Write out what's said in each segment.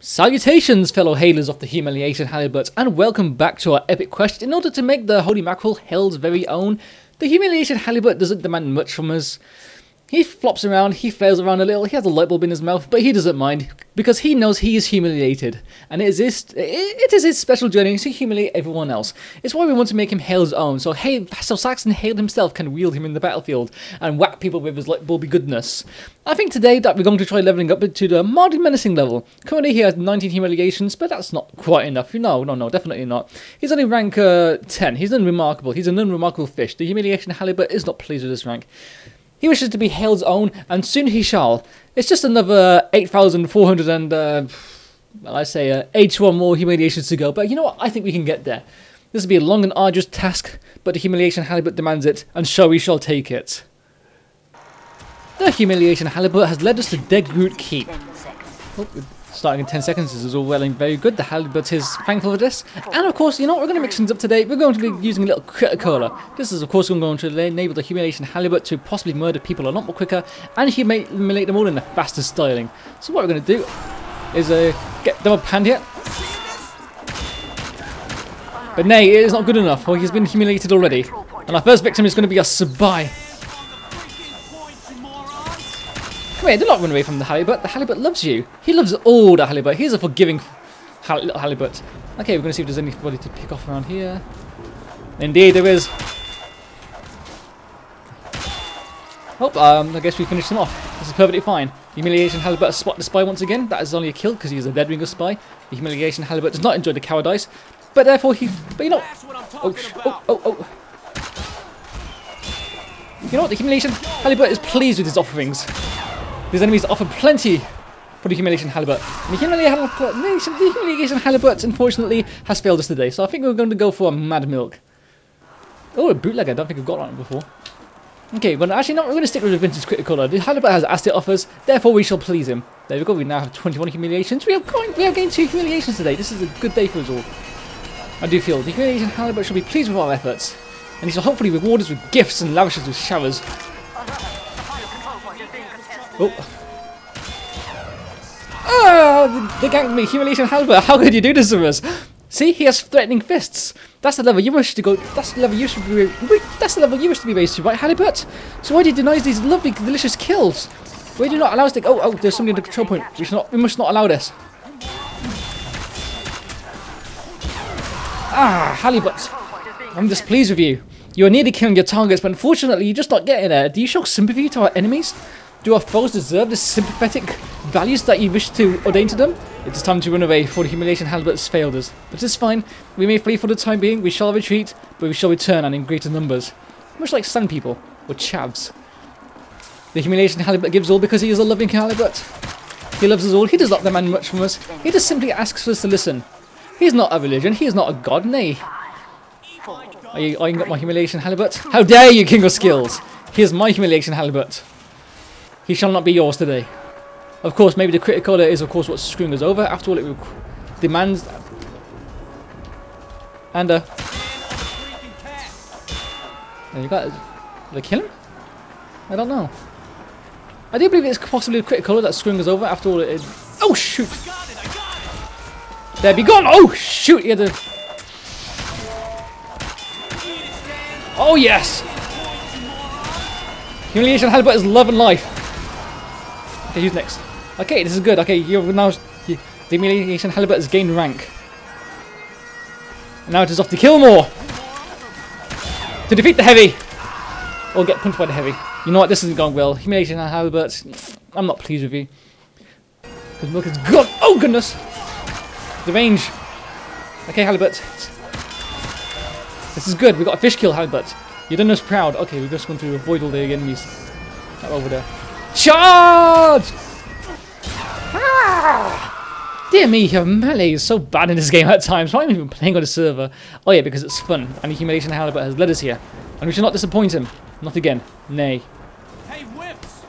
Salutations, fellow hailers of the humiliation halibut, and welcome back to our epic quest. In order to make the holy mackerel Hale's very own, the humiliation halibut doesn't demand much from us. He flops around, he flails around a little, he has a light bulb in his mouth, but he doesn't mind because he knows he is humiliated, and it is his, it is his special journey to humiliate everyone else. It's why we want to make him Hale's own, so hey, so Saxton Hale himself can wield him in the battlefield and whack people with his light bulby goodness. I think today that we're going to try leveling up to the mildly menacing level. Currently he has 19 humiliations, but that's not quite enough. No, no, no, definitely not. He's only rank uh, 10. He's unremarkable. He's an unremarkable fish. The humiliation halibut is not pleased with this rank. He wishes to be Hale's own, and soon he shall. It's just another 8,400 and, uh, well, I say, uh, 81 more humiliations to go, but you know what? I think we can get there. This will be a long and arduous task, but the humiliation halibut demands it, and so we shall take it. The humiliation halibut has led us to DeGroot Keep. Oh, starting in 10 seconds. This is all well and very good. The halibut is thankful for this. And of course, you know what? We're going to mix things up today. We're going to be using a little Crit-a-Cola. This is, of course, going to enable the humiliation halibut to possibly murder people a lot more quicker and he may humiliate them all in the fastest styling. So what we're going to do is uh, get them up hand here. But nay, it is not good enough. Well, he's been humiliated already. And our first victim is going to be a Sabai. Do not run away from the halibut. The halibut loves you. He loves all the halibut. He's a forgiving hal little halibut. Okay, we're going to see if there's anybody to pick off around here. Indeed, there is. Oh, um, I guess we finished him off. This is perfectly fine. Humiliation halibut spot the spy once again. That is only a kill because he is a dead ringer spy. The humiliation halibut does not enjoy the cowardice, but therefore he. But you know. Oh, oh, oh, oh. You know what? The humiliation halibut is pleased with his offerings. These enemies offer plenty for the humiliation halibut. The humiliation halibut, unfortunately, has failed us today. So I think we're going to go for a mad milk. Oh, a bootleg. I don't think I've got one before. Okay, well, actually, no, we're going to stick with the vintage Crit-a-Cola. The halibut has asset offers, therefore we shall please him. There we go. We now have 21 humiliations. We have, going, we have gained two humiliations today. This is a good day for us all. I do feel the humiliation halibut shall be pleased with our efforts, and he shall hopefully reward us with gifts and lavish us with showers. Oh. Ah, they ganked me. Humiliation halibut. How could you do this to us? See, he has threatening fists. That's the level you wish to go. That's the level you should be. That's the level you wish to be raised to, right, halibut? So why do you deny these lovely, delicious kills? Why do you not allow us to? Oh, oh, there's something in the control point. We should not. We must not allow this. Ah, halibut. I'm displeased with you. You are nearly killing your targets, but unfortunately, you're just not getting there. Do you show sympathy to our enemies? Do our foes deserve the sympathetic values that you wish to ordain to them? It is time to run away, for the humiliation has failed us. But it's fine. We may flee for the time being, we shall retreat, but we shall return and in greater numbers. Much like Sun people, or chavs. The humiliation halibut gives all because he is a loving halibut. He loves us all, he does not demand much from us. He just simply asks for us to listen. He is not a religion, he is not a god, nay. Are you eyeing up my humiliation halibut? How dare you, King of Skills! Here's my humiliation halibut. He shall not be yours today. Of course, maybe the critical is, of course, what's screwing us over. After all, it demands... And, uh... There you go. Did I kill him? I don't know. I do believe it's possibly the critical that's screwing us over. After all, it... Oh, shoot! There, be gone! Oh, shoot! He had a... Oh, yes! Humiliation Halibut is love and life. Okay, who's next? Okay, this is good. Okay, you're now the humiliation halibut has gained rank. And now it is off to kill more. To defeat the heavy. Or get punched by the heavy. You know what? This isn't going well. Humiliation halibut. I'm not pleased with you. Because milk is good. Oh goodness. The range. Okay, halibut. This is good. We got a fish kill, halibut. You done us proud. Okay, we're just going to avoid all the enemies. That over there. Charge! Ah! Dear me, your melee is so bad in this game at times. Why am I even playing on a server? Oh yeah, because it's fun, and the humiliation halibut has led us here. And we should not disappoint him. Not again. Nay. Hey, whips!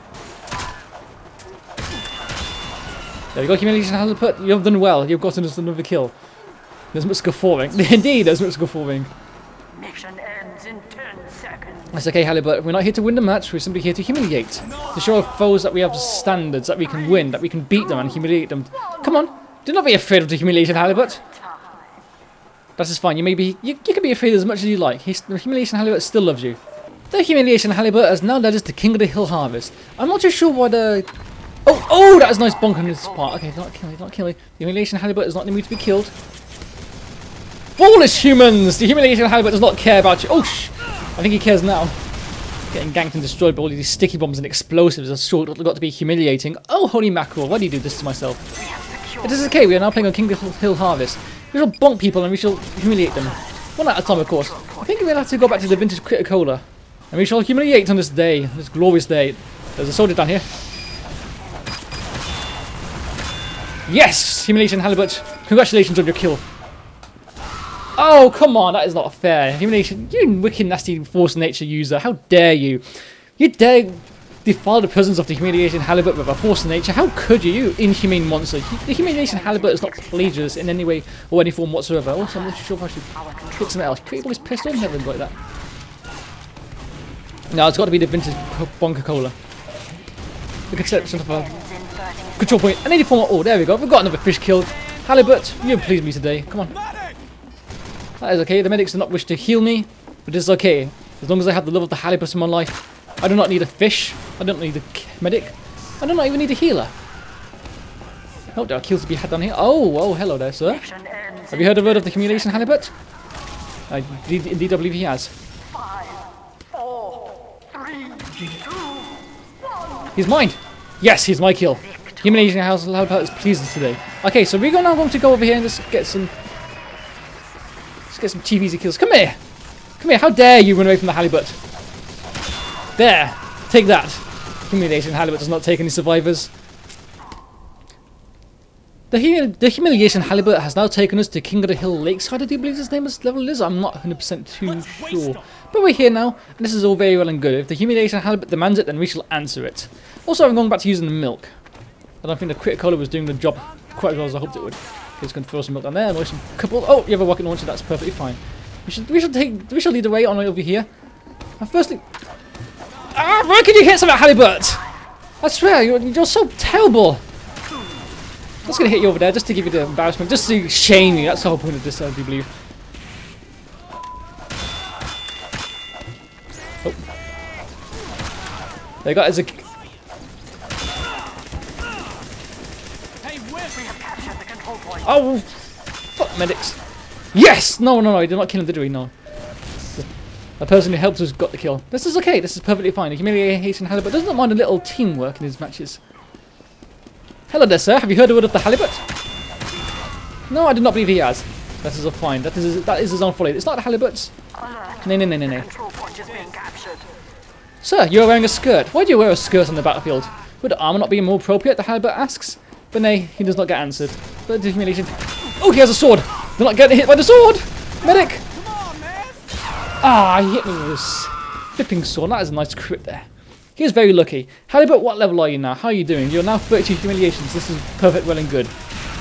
There we go, humiliation halibut. You've done well. You've gotten us another kill. There's much guffawing. Indeed, there's much guffawing. Mission ends in 10 seconds. That's okay, Halibut. We're not here to win the match. We're simply here to humiliate. To show our foes that we have standards, that we can win, that we can beat them and humiliate them. Come on. Do not be afraid of the humiliation halibut. That is fine. You may be. You, you can be afraid as much as you like. He's, the humiliation halibut still loves you. The humiliation halibut has now led us to King of the Hill Harvest. I'm not too sure why the. Uh, oh, oh, that was a nice bonk on this part. Okay, not killing, not killing. The humiliation halibut is not need to be killed. Foolish humans! The humiliation halibut does not care about you. Oh, I think he cares now. Getting ganked and destroyed by all these sticky bombs and explosives is sure got to be humiliating. Oh, holy mackerel, why do you do this to myself? It is okay, we are now playing on King Hill Harvest. We shall bonk people and we shall humiliate them. One at a time, of course. I think we'll have to go back to the vintage Crit-a-Cola. And we shall humiliate on this day, this glorious day. There's a soldier down here. Yes! Humiliation Halibut. Congratulations on your kill. Oh, come on, that is not fair. Humiliation, you wicked, nasty force nature user. How dare you? You dare defile the presence of the humiliation halibut with a force of nature. How could you, you inhumane monster? The humiliation halibut is not plagiarized in any way or any form whatsoever. Also, I'm not sure if I should pick something else. Pretty boy's pistol? Never like that. No, it's got to be the vintage Bonka Cola. The conception of control point. An 84 Oh, there we go. We've got another fish killed. Halibut, you please me today. Come on. That is okay. The medics do not wish to heal me, but it's okay. As long as I have the love of the halibut in my life, I do not need a fish. I don't need a medic. I do not even need a healer. Oh, there are kills to be had down here. Oh, oh, hello there, sir. Have you heard a word of the humiliation halibut? I indeed I believe he has. He's mine! Yes, he's my kill. Humiliation halibut is pleased today. Okay, so we're now going to go over here and just get some... Let's get some cheap easy kills. Come here! Come here, how dare you run away from the halibut? There! Take that! Humiliation Halibut does not take any survivors. The, humi the Humiliation Halibut has now taken us to King of the Hill Lakeside, I do believe his name is level is. I'm not 100% too sure. But we're here now, and this is all very well and good. If the Humiliation Halibut demands it, then we shall answer it. Also, I'm going back to using the milk. And I don't think the Crit-a-Cola was doing the job quite as well as I hoped it would. Just going to throw some milk down there, annoy some couple. Oh, you have a rocket launcher, that's perfectly fine. We should we should take we shall lead the way on over here. And firstly, Ah, why could you hit something halibut? I swear, you're, you're so terrible. I'm just gonna hit you over there just to give you the embarrassment, just to shame you. That's the whole point of this, I do believe. Oh. They got as a. Oh, fuck medics. Yes! No, no, no, he did not kill him, did we? No. A person who helps us got the kill. This is okay, this is perfectly fine. The humiliation halibut doesn't mind a little teamwork in his matches. Hello there, sir. Have you heard a word of the halibut? No, I do not believe he has. That is a fine. That is that is his own folly. It's not the halibut's. No, no, no, no, no. Sir, you are wearing a skirt. Why do you wear a skirt on the battlefield? Would armor not be more appropriate? The halibut asks. But nay, he does not get answered. But humiliation. Oh, he has a sword. Do not get hit by the sword. Medic. Ah, he hit me with his flipping sword. That is a nice crit there. He is very lucky. Halibut, what level are you now? How are you doing? You're now 32 humiliations. This is perfect, well and good.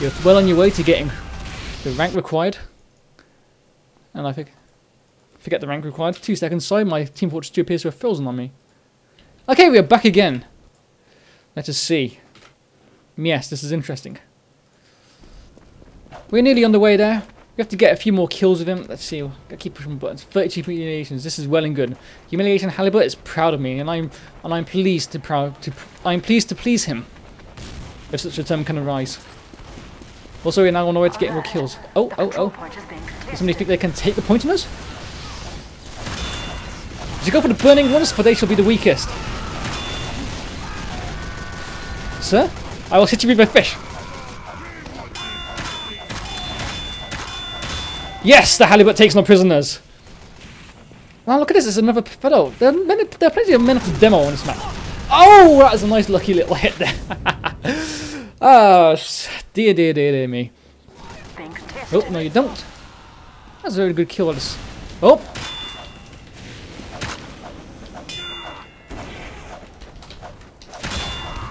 You're well on your way to getting the rank required. And I think... Forget the rank required. Two seconds. Sorry, my Team Fortress 2 appears to have frozen on me. Okay, we are back again. Let us see. Yes, this is interesting. We're nearly on the way there. We have to get a few more kills with him. Let's see. Gotta keep pushing buttons. 32 humiliations. This is well and good. Humiliation Halibut is proud of me, and I'm and I'm pleased to proud to I'm pleased to please him. If such a term can arise. Oh, also, we're now on our way to getting more kills. Oh, oh, oh, oh. Does somebody think they can take the point on us? Did you go for the burning ones? For they shall be the weakest. Sir, I will hit you with my fish. Yes, the halibut takes no prisoners. Now look at this, there's another fellow. There are, plenty of men the demo on this map. Oh, that is a nice lucky little hit there. oh, dear, dear, dear, dear me. Oh, no you don't. That's a very good kill. Oh.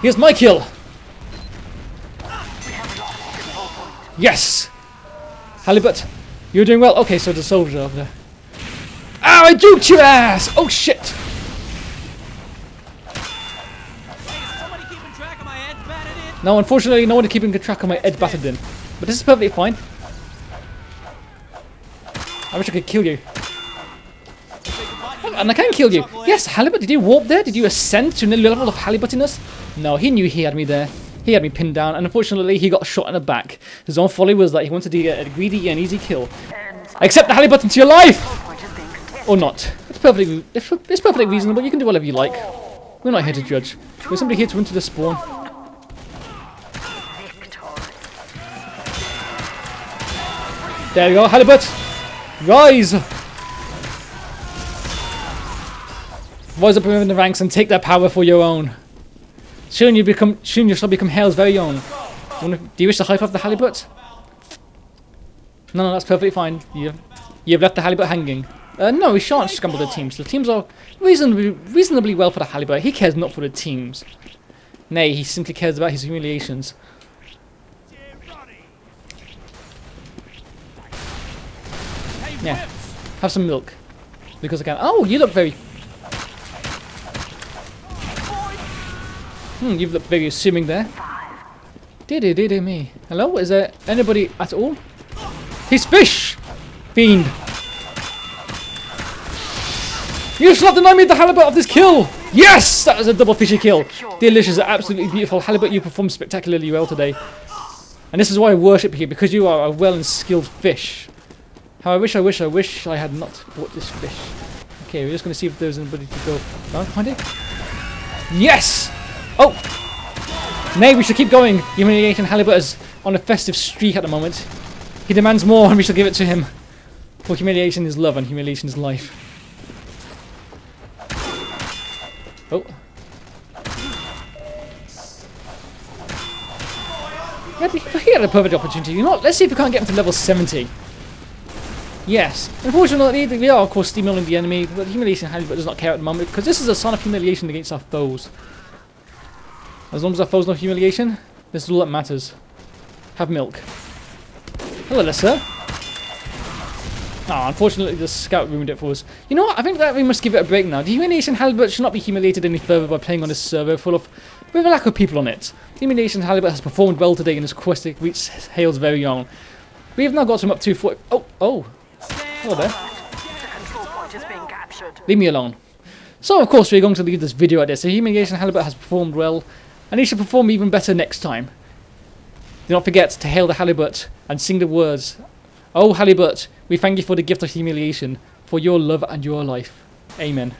Here's my kill. Yes. Halibut. You're doing well. Okay, so the soldier over there. Ow, I juked your ass! Oh shit! No, unfortunately, no one keeping track of my Ed Batterdin. But this is perfectly fine. I wish I could kill you. And I can kill you. Yes, Halibut, did you warp there? Did you ascend to the level of Halibutiness? No, he knew he had me there. He had me pinned down, and unfortunately, he got shot in the back. His own folly was that he wanted to get a greedy and easy kill. Accept the Halibut into your life! Or not. It's perfectly, it's, perfectly reasonable. You can do whatever you like. We're not here to judge. We're simply here to enter the spawn. There we go, Halibut! Rise! Rise up within the ranks and take that power for your own. Soon you become soon you shall become Hale's very own. Do you wish to hype up the halibut? No, no, that's perfectly fine. You've you've left the halibut hanging. Uh, no, we shan't scramble the teams. The teams are reasonably reasonably well for the halibut. He cares not for the teams. Nay, he simply cares about his humiliations. Yeah, have some milk. Because I can. Oh, you look very Hmm, you've looked very assuming there. Diddy diddy me. Hello, is there anybody at all? He's fish! Fiend! You shall not deny me the halibut of this kill! Yes! That was a double fishy kill. Delicious, absolutely beautiful. Halibut, you performed spectacularly well today. And this is why I worship you, because you are a well and skilled fish. How I wish, I wish, I wish I had not bought this fish. Okay, we're just going to see if there's anybody to go behind it. Yes! Oh! Nay, we should keep going. Humiliation Halibut is on a festive streak at the moment. He demands more and we shall give it to him. For humiliation is love and humiliation is life. Oh. Yeah, he had a perfect opportunity. You know what? Let's see if we can't get him to level 70. Yes. Unfortunately, we are of course steamrolling the enemy, but Humiliation Halibut does not care at the moment because this is a sign of humiliation against our foes. As long as our foe's no humiliation, this is all that matters. Have milk. Hello there, sir. Oh, ah, unfortunately the scout ruined it for us. You know what? I think that we must give it a break now. The Humiliation Halibut should not be humiliated any further by playing on this server full of with a lack of people on it. The Humiliation Halibut has performed well today in his quest to reach Hale's very own. We have now got him up to 40... Oh, oh. Hello there. Leave me alone. So, of course, we're going to leave this video at this. The Humiliation Halibut has performed well and he should perform even better next time. Do not forget to hail the halibut and sing the words, Oh halibut, we thank you for the gift of humiliation, for your love and your life. Amen.